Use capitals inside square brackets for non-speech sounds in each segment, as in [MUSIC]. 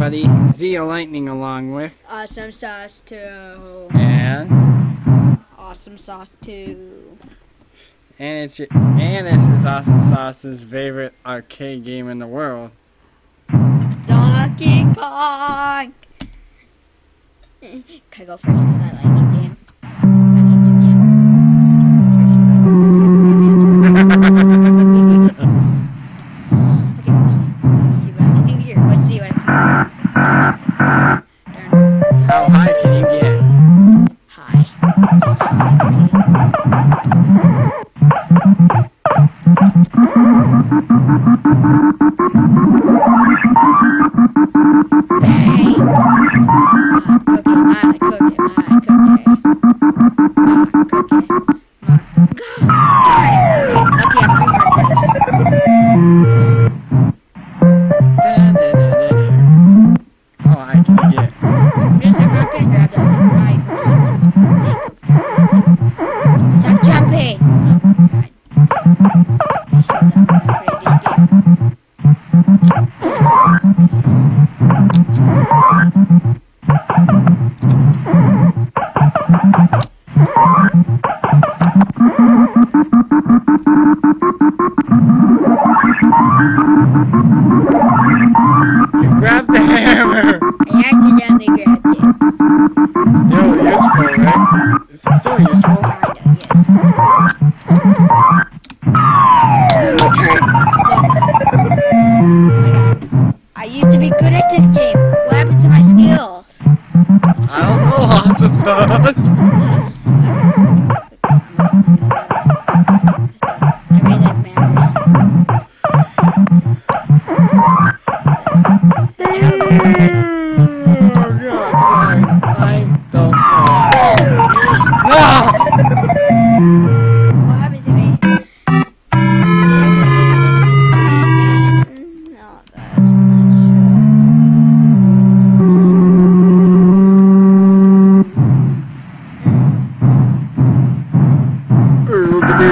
everybody. Zeo Lightning along with. Awesome sauce too. And. Awesome sauce too. And it's and this is Awesome Sauce's favorite arcade game in the world. Donkey Kong. [LAUGHS] Can I go first because I like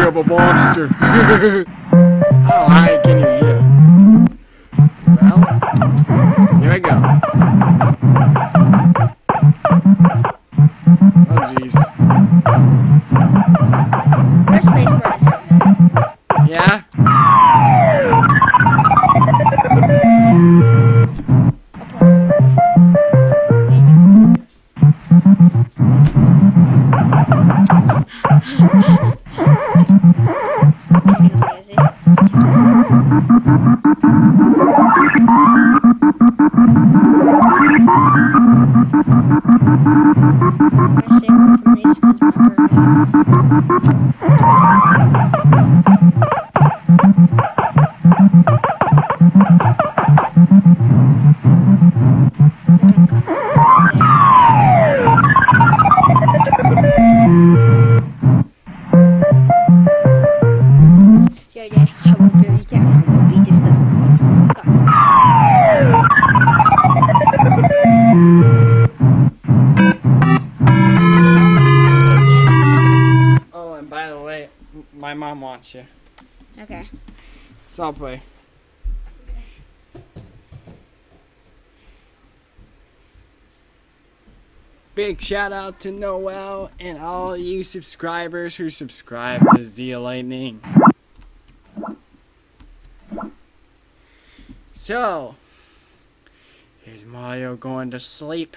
A monster. How high can you get? Well, here I go. Oh, jeez. There's space bar. Yeah? Yeah, yeah, I will very down. I will beat this little God. Oh, and by the way, my mom wants you. Okay. So I'll play. Big shout out to Noel and all you subscribers who subscribe to Zeo Lightning. So, here's Mario going to sleep.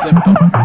sempre. Tá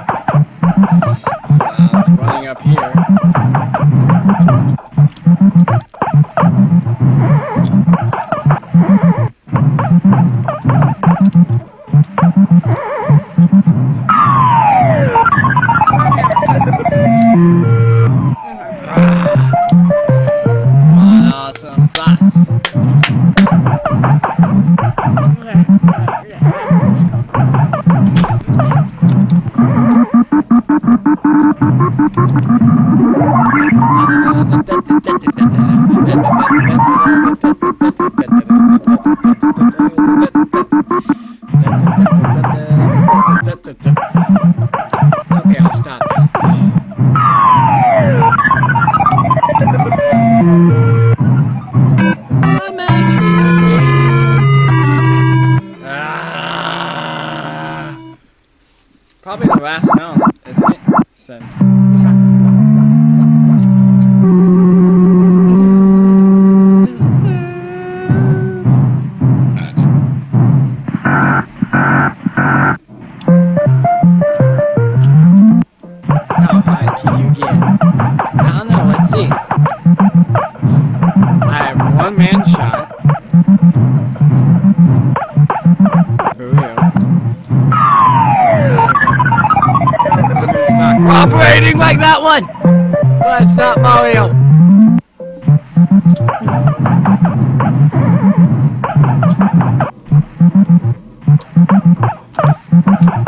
that's not Mario.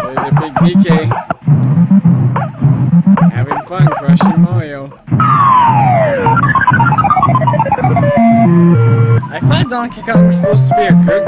There's a big PK. Having fun crushing Mario. I thought Donkey Kong was supposed to be a good